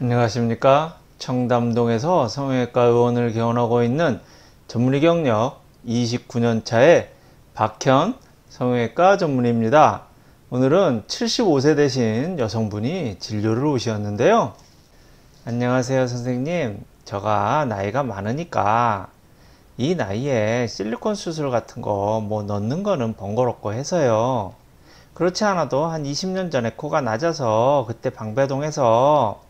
안녕하십니까? 청담동에서 성형외과 의원을 개원하고 있는 전문의 경력 29년 차의 박현 성형외과 전문의입니다. 오늘은 75세 되신 여성분이 진료를 오셨는데요. 안녕하세요 선생님. 제가 나이가 많으니까 이 나이에 실리콘 수술 같은 거 뭐 넣는 거는 번거롭고 해서요. 그렇지 않아도 한 20년 전에 코가 낮아서 그때 방배동에서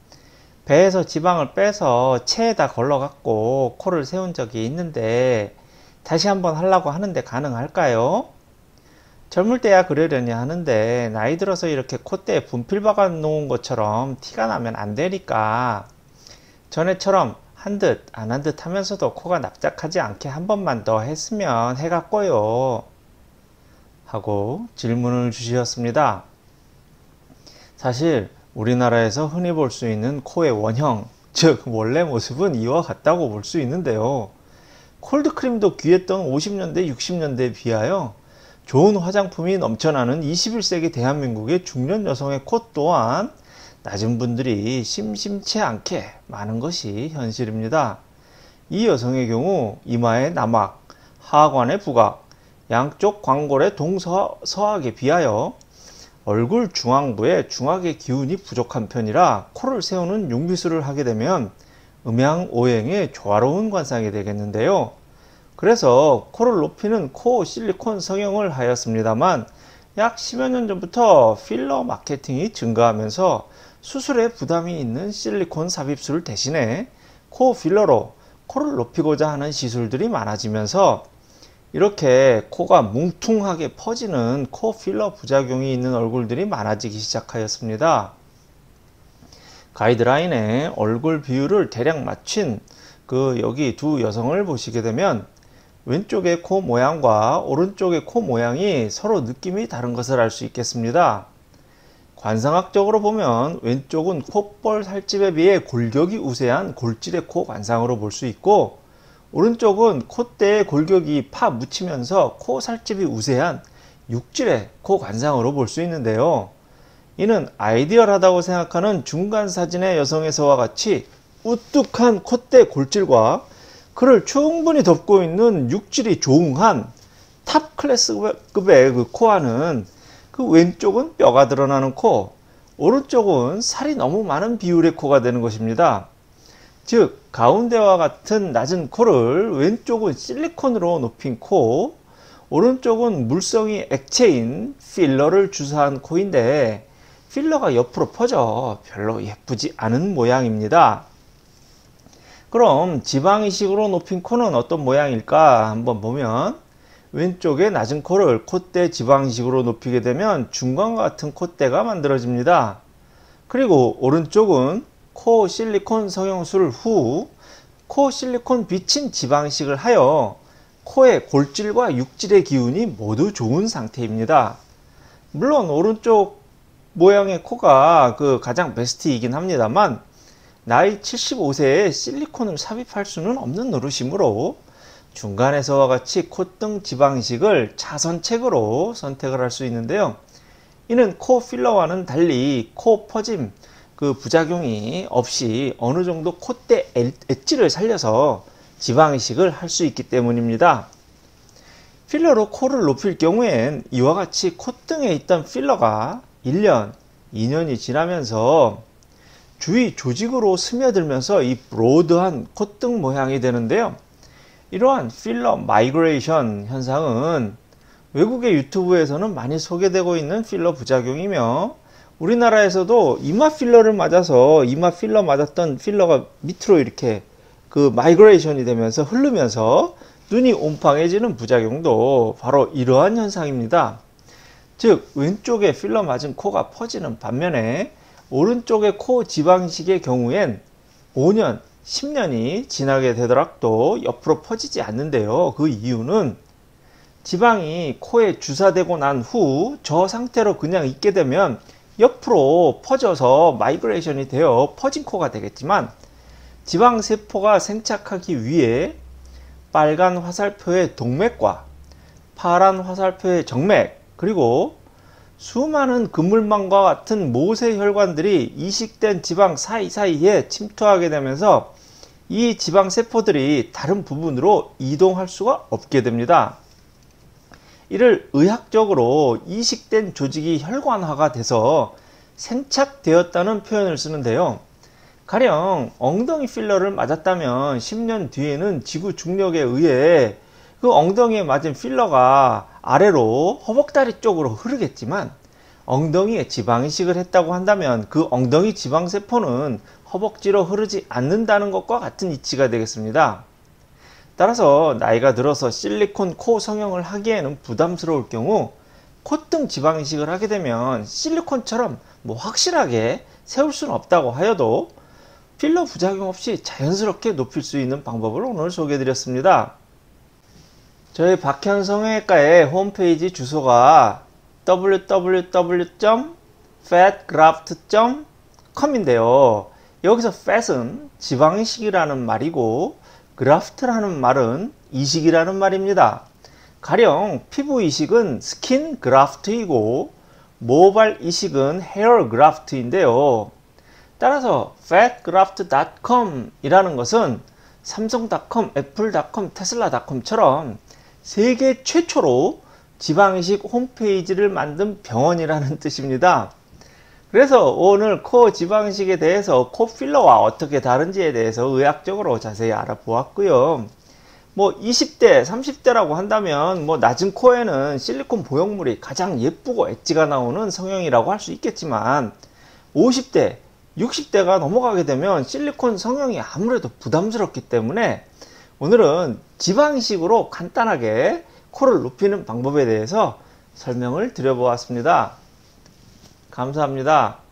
배에서 지방을 빼서 체에다 걸러갖고 코를 세운 적이 있는데 다시 한번 하려고 하는데 가능할까요? 젊을 때야 그러려니 하는데 나이 들어서 이렇게 콧대에 분필 박아 놓은 것처럼 티가 나면 안 되니까 전에처럼 한 듯 안 한 듯 하면서도 코가 납작하지 않게 한 번만 더 했으면 해갖고요 하고 질문을 주셨습니다. 사실 우리나라에서 흔히 볼 수 있는 코의 원형, 즉 원래 모습은 이와 같다고 볼 수 있는데요. 콜드크림도 귀했던 50년대, 60년대에 비하여 좋은 화장품이 넘쳐나는 21세기 대한민국의 중년 여성의 코 또한 낮은 분들이 심심치 않게 많은 것이 현실입니다. 이 여성의 경우 이마의 남악, 하관의 부각, 양쪽 광골의 동서하에 비하여 얼굴 중앙부에 중앙의 기운이 부족한 편이라 코를 세우는 용비술을 하게 되면 음양 오행의 조화로운 관상이 되겠는데요. 그래서 코를 높이는 코 실리콘 성형을 하였습니다만 약 10여 년 전부터 필러 마케팅이 증가하면서 수술에 부담이 있는 실리콘 삽입술 대신에 코 필러로 코를 높이고자 하는 시술들이 많아지면서 이렇게 코가 뭉퉁하게 퍼지는 코 필러 부작용이 있는 얼굴들이 많아지기 시작하였습니다. 가이드라인에 얼굴 비율을 대략 맞춘 그 여기 두 여성을 보시게 되면 왼쪽의 코 모양과 오른쪽의 코 모양이 서로 느낌이 다른 것을 알 수 있겠습니다. 관상학적으로 보면 왼쪽은 콧볼 살집에 비해 골격이 우세한 골질의 코 관상으로 볼 수 있고 오른쪽은 콧대에 골격이 파 묻히면서 코 살집이 우세한 육질의 코 관상으로 볼 수 있는데요. 이는 ideal하다고 생각하는 중간 사진의 여성에서와 같이 우뚝한 콧대 골질과 그를 충분히 덮고 있는 육질이 조응한 top class급의 그 코와는 그 왼쪽은 뼈가 드러나는 코, 오른쪽은 살이 너무 많은 비율의 코가 되는 것입니다. 즉 가운데와 같은 낮은 코를 왼쪽은 실리콘으로 높인 코 오른쪽은 물성이 액체인 필러를 주사한 코인데 필러가 옆으로 퍼져 별로 예쁘지 않은 모양입니다. 그럼 지방 이식으로 높인 코는 어떤 모양일까 한번 보면 왼쪽에 낮은 코를 콧대 지방 이식으로 높이게 되면 중간과 같은 콧대가 만들어집니다. 그리고 오른쪽은 코 실리콘 성형술 후 코 실리콘 비친 지방식을 하여 코의 골질과 육질의 기운이 모두 좋은 상태입니다. 물론 오른쪽 모양의 코가 그 가장 베스트이긴 합니다만 나이 75세에 실리콘을 삽입할 수는 없는 노릇이므로 중간에서와 같이 콧등 지방식을 차선책으로 선택을 할 수 있는데요. 이는 코 필러와는 달리 코 퍼짐, 그 부작용이 없이 어느 정도 콧대 엣지를 살려서 지방이식을 할 수 있기 때문입니다. 필러로 코를 높일 경우엔 이와 같이 콧등에 있던 필러가 1년, 2년이 지나면서 주위 조직으로 스며들면서 이 broad한 콧등 모양이 되는데요. 이러한 필러 migration 현상은 외국의 유튜브에서는 많이 소개되고 있는 필러 부작용이며 우리나라에서도 이마 필러를 맞아서 이마 필러 맞았던 필러가 밑으로 이렇게 그 migration이 되면서 흐르면서 눈이 옴팡해지는 부작용도 바로 이러한 현상입니다. 즉 왼쪽에 필러 맞은 코가 퍼지는 반면에 오른쪽의 코 지방식의 경우엔 5년, 10년이 지나게 되더라도 옆으로 퍼지지 않는데요. 그 이유는 지방이 코에 주사되고 난 후 저 상태로 그냥 있게 되면 옆으로 퍼져서 migration이 되어 퍼진 코가 되겠지만 지방세포가 생착하기 위해 빨간 화살표의 동맥과 파란 화살표의 정맥 그리고 수많은 그물망과 같은 모세 혈관들이 이식된 지방 사이사이에 침투하게 되면서 이 지방 세포들이 다른 부분으로 이동할 수가 없게 됩니다. 이를 의학적으로 이식된 조직이 혈관화가 돼서 생착되었다는 표현을 쓰는데요. 가령 엉덩이 필러를 맞았다면 10년 뒤에는 지구 중력에 의해 그 엉덩이에 맞은 필러가 아래로 허벅다리 쪽으로 흐르겠지만 엉덩이에 지방 이식을 했다고 한다면 그 엉덩이 지방 세포는 허벅지로 흐르지 않는다는 것과 같은 이치가 되겠습니다. 따라서 나이가 들어서 실리콘 코 성형을 하기에는 부담스러울 경우 콧등 지방 이식을 하게 되면 실리콘처럼 뭐 확실하게 세울 수는 없다고 하여도 필러 부작용 없이 자연스럽게 높일 수 있는 방법을 오늘 소개해 드렸습니다. 저희 박현 성형외과의 홈페이지 주소가 www.fatgraft.com인데요. 여기서 fat은 지방이식이라는 말이고 graft라는 말은 이식이라는 말입니다. 가령 피부 이식은 skin graft이고 모발 이식은 hair graft인데요. 따라서 fatgraft.com 이라는 것은 삼성닷컴, 애플닷컴, 테슬라닷컴처럼 세계 최초로 지방이식 홈페이지를 만든 병원이라는 뜻입니다. 그래서 오늘 코 지방이식에 대해서 코 필러와 어떻게 다른지에 대해서 의학적으로 자세히 알아보았고요. 뭐 20대, 30대라고 한다면 뭐 낮은 코에는 실리콘 보형물이 가장 예쁘고 엣지가 나오는 성형이라고 할 수 있겠지만 50대, 60대가 넘어가게 되면 실리콘 성형이 아무래도 부담스럽기 때문에 오늘은 지방이식으로 간단하게 코를 높이는 방법에 대해서 설명을 드려보았습니다. 감사합니다.